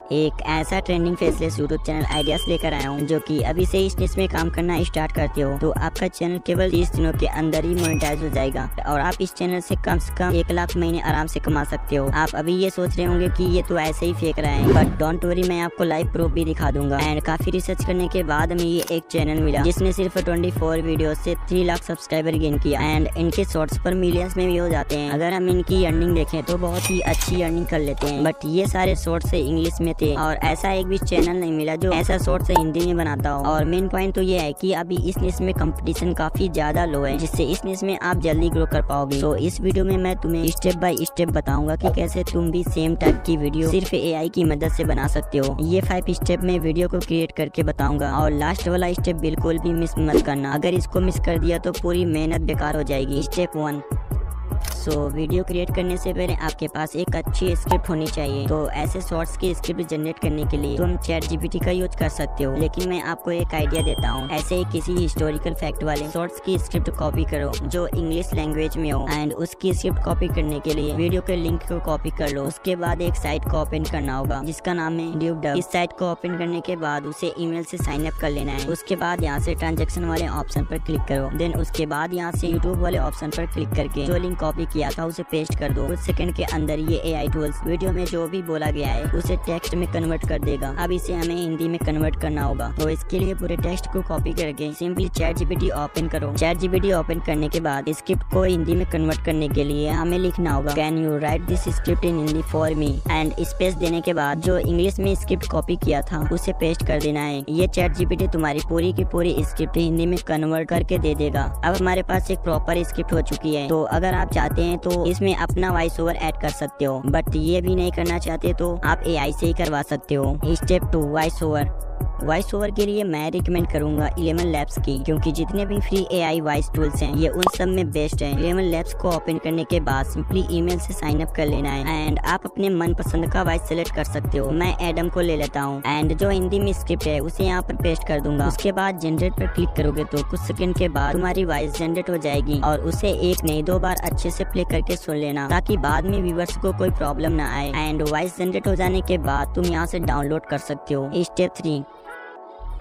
एक ऐसा trending faceless YouTube channel ideas लेकर आया हूँ, जो कि अभी से इस में काम करना स्टार्ट करते हो तो आपका चैनल केवल तीस दिनों के अंदर ही मोनेटाइज हो जाएगा, और आप इस चैनल से कम से कम एक लाख महीने आराम से कमा सकते हो। आप अभी ये सोच रहे होंगे कि ये तो ऐसे ही फेंक रहे हैं बट डोंट वरी मैं आपको लाइव प्रूफ भी दिखा दूँगा। एंड काफ़ी रिसर्च करने के बाद हमें ये एक चैनल मिला, जिसने सिर्फ़ ट्वेंटी फोर वीडियो से थ्री लाख सब्सक्राइबर गेन किया। एंड इनके शॉर्ट्स पर मिलियंस में भी हो जाते हैं। अगर हम इनकी अर्निंग देखें तो बहुत ही अच्छी अर्निंग कर लेते हैं। बट ये सारे शॉर्ट्स इंग्लिश में थे और ऐसा एक भी चैनल नहीं मिला जो ऐसा शॉर्ट से हिंदी में बनाता हो। और मेन पॉइंट तो ये है कि अभी इस लिस्ट में कंपटीशन काफ़ी ज़्यादा लो है, जिससे इस लिस्ट में आप जल्दी ग्रो कर पाओगे। तो इस वीडियो में मैं तुम्हें स्टेप बाय स्टेप बताऊँगा कि कैसे तुम भी सेम टाइप की वीडियो सिर्फ़ एआई की मदद से बना सकते हो। ये फाइव स्टेप में वीडियो को क्रिएट करके बताऊँगा। और लास्ट वाला स्टेप बिल्कुल भी मिस मत करना। अगर इसको मिस कर दिया तो पूरी मेहनत बेकार हो जाएगी। Step one so so, video create करने से पहले आपके पास एक अच्छी स्क्रिप्ट होनी चाहिए। तो ऐसे शॉर्ट्स की स्क्रिप्ट जनरेट करने के लिए तुम चैट जीपीटी का यूज़ कर सकते हो। लेकिन मैं आपको एक आइडिया देता हूँ। ऐसे ही किसी हिस्टोरिकल फैक्ट वाले शॉर्ट्स की स्क्रिप्ट कॉपी करो जो इंग्लिश लैंग्वेज में हो। एंड उसकी स्क्रिप्ट कॉपी करने के लिए वीडियो के लिंक को कॉपी कर लो। उसके बाद एक साइट को ओपन करना होगा जिसका नाम है ड्यूब इस साइट को ओपन करने के बाद उसे ईमेल से साइन अप कर लेना है। उसके बाद यहाँ से ट्रांजेक्शन वाले ऑप्शन पर क्लिक करो। देन उसके बाद यहाँ से यूट्यूब वाले ऑप्शन पर क्लिक करके जो लिंक कॉपी किया था, उसे पेस्ट कर दो। कुछ सेकंड के अंदर ये ए आई टूल्स वीडियो में जो भी बोला गया है, उसे टेक्स्ट में कन्वर्ट कर देगा। अब इसे हमें हिंदी में कन्वर्ट करना होगा। तो इसके लिए पूरे टेक्स्ट को कॉपी करके सिंपली चैट जीपीटी ओपन करो। चैट जीपीटी ओपन करने के बाद स्क्रिप्ट को हिंदी में कन्वर्ट करने के लिए हमें लिखना होगा can you write this script in Hindi for me and space देने के बाद जो इंग्लिश में स्क्रिप्ट कॉपी किया था, उसे पेस्ट कर देना है। ये चैट जीपीटी तुम्हारी पूरी की पूरी स्क्रिप्ट हिंदी में कन्वर्ट करके दे देगा। अब हमारे पास एक प्रॉपर स्क्रिप्ट हो चुकी है। तो अगर आप चाहते हैं तो इसमें अपना वॉइस ओवर ऐड कर सकते हो। बट ये भी नहीं करना चाहते तो आप एआई से ही करवा सकते हो। Step two voice over voice over के लिए मैं रिकमेंड करूँगा इलेवन लैब्स की, क्योंकि जितने भी free A I voice tools हैं, ये उन सब में बेस्ट है। इलेवन लैब्स को ओपन करने के बाद सिंपली ईमेल से साइन अप कर लेना है। एंड आप अपने मन पसंद का वॉइस सेलेक्ट कर सकते हो। मैं एडम को ले लेता हूँ। एंड जो हिंदी में स्क्रिप्ट है, उसे यहाँ पर पेस्ट कर दूँगा। उसके बाद जनरेट पर क्लिक करोगे तो कुछ सेकंड के बाद तुम्हारी वॉइस जनरेट हो जाएगी। और उसे एक नहीं, दो बार अच्छे से प्ले करके सुन लेना, ताकि बाद में व्यूवर्स को कोई प्रॉब्लम ना आए। एंड वॉइस जनरेट हो जाने के बाद तुम यहाँ से डाउनलोड कर सकते हो। स्टेप थ्री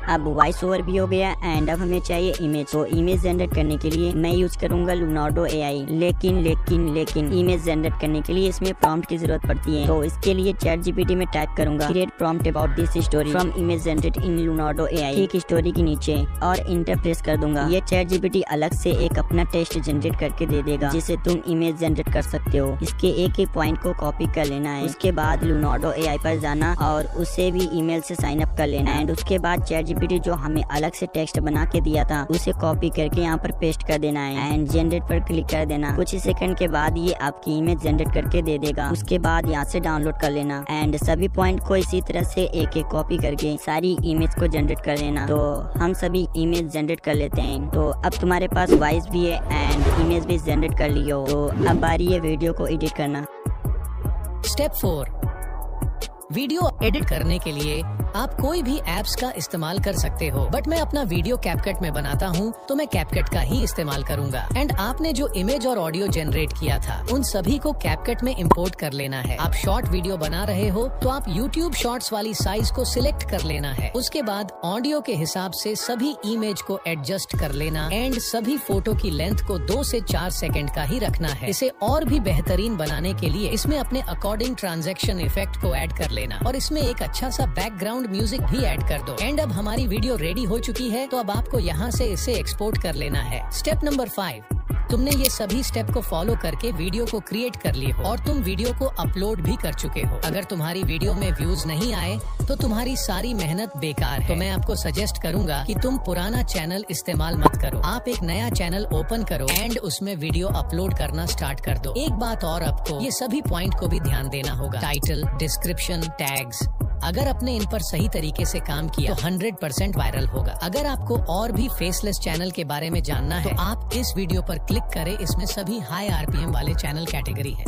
अब वॉइस ओवर भी हो गया एंड अब हमें चाहिए इमेज तो इमेज जनरेट करने के लिए मैं यूज़ करूँगा लुनाडो ए लेकिन लेकिन लेकिन इमेज जनरेट करने के लिए इसमें प्रॉम्प्ट की ज़रूरत पड़ती है। तो इसके लिए चैट जीपीटी में टाइप करूँगा create prompt about this story from image generate in लुनाडो ए ठीक स्टोरी के नीचे और इंटर प्रेस कर दूँगा। ये चैट जीपीटी अलग से एक अपना टेस्ट जनरेट करके दे देगा, जिसे तुम इमेज जनरेट कर सकते हो। इसके एक ही पॉइंट को कॉपी कर लेना है। उसके बाद लुनाडो ए पर जाना और उसे भी ईमेल से साइन अप कर लेना एंड उसके बाद चैट जीपीटी जो हमें अलग से टेक्स्ट बना के दिया था, उसे कॉपी करके यहाँ पर पेस्ट कर देना है। एंड जनरेट पर क्लिक कर देना। कुछ ही सेकंड के बाद ये आपकी इमेज जनरेट करके दे देगा। उसके बाद यहाँ से डाउनलोड कर लेना। एंड सभी पॉइंट को इसी तरह से एक एक कॉपी करके सारी इमेज को जनरेट कर लेना। तो हम सभी इमेज जनरेट कर लेते हैं। तो अब तुम्हारे पास वॉइस भी है एंड इमेज भी जनरेट कर लियो। तो अब बारी है वीडियो को एडिट करना। स्टेप फोर वीडियो एडिट करने के लिए आप कोई भी एप्स का इस्तेमाल कर सकते हो। बट मैं अपना वीडियो कैपकट में बनाता हूँ तो मैं कैपकट का ही इस्तेमाल करूँगा। एंड आपने जो इमेज और ऑडियो जनरेट किया था, उन सभी को कैपकट में इम्पोर्ट कर लेना है। आप शॉर्ट वीडियो बना रहे हो तो आप यूट्यूब शॉर्ट्स वाली साइज़ को सिलेक्ट कर लेना है। उसके बाद ऑडियो के हिसाब से सभी इमेज को एडजस्ट कर लेना एंड सभी फ़ोटो की लेंथ को दो से चार सेकेंड का ही रखना है। इसे और भी बेहतरीन बनाने के लिए इसमें अपने अकॉर्डिंग ट्रांजेक्शन इफ़ेक्ट को एड कर लेना। और इसमें एक अच्छा सा बैकग्राउंड म्यूज़िक भी ऐड कर दो। एंड अब हमारी वीडियो रेडी हो चुकी है तो अब आपको यहाँ से इसे एक्सपोर्ट कर लेना है। स्टेप नंबर फाइव तुमने ये सभी स्टेप को फॉलो करके वीडियो को क्रिएट कर लिए हो और तुम वीडियो को अपलोड भी कर चुके हो। अगर तुम्हारी वीडियो में व्यूज़ नहीं आए तो तुम्हारी सारी मेहनत बेकार है। तो मैं आपको सजेस्ट करूँगा कि तुम पुराना चैनल इस्तेमाल मत करो। आप एक नया चैनल ओपन करो एंड उसमें वीडियो अपलोड करना स्टार्ट कर दो। एक बात और आपको, ये सभी पॉइंट को भी ध्यान देना होगा। टाइटल डिस्क्रिप्शन टैग्स अगर अपने इन पर सही तरीके से काम किया तो 100 परसेंट वायरल होगा। अगर आपको और भी फेसलेस चैनल के बारे में जानना है तो आप इस वीडियो पर क्लिक करें। इसमें सभी हाई आरपीएम वाले चैनल कैटेगरी है।